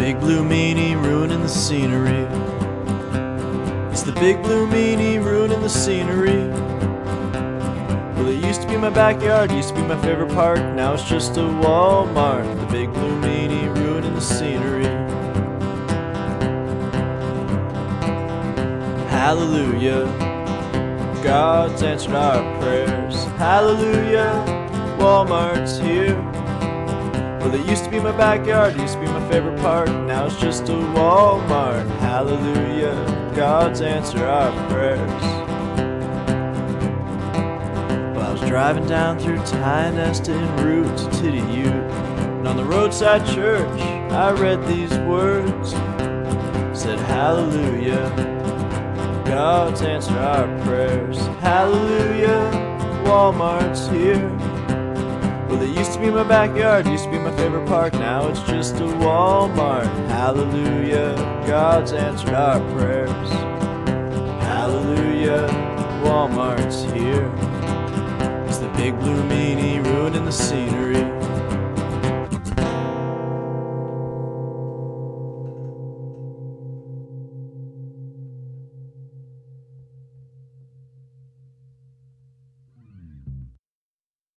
big blue meanie ruining the scenery. It's the big blue meanie ruining the scenery. Well, it used to be my backyard, used to be my favorite park. Now it's just a Walmart. The big blue meanie ruining the scenery. Hallelujah. God's answered our prayers. Hallelujah. Walmart's here. It used to be my backyard, used to be my favorite park. Now it's just a Walmart. Hallelujah. God's answer our prayers. Well, I was driving down through Tynesta en route to Titty Ute. And on the roadside church, I read these words. Said, Hallelujah. God's answer our prayers. Hallelujah. Walmart's here. Well, it used to be my backyard, used to be my favorite park. Now it's just a Walmart. Hallelujah. God's answered our prayers. Hallelujah. Walmart's here. It's the big blue meanie ruining the scenery.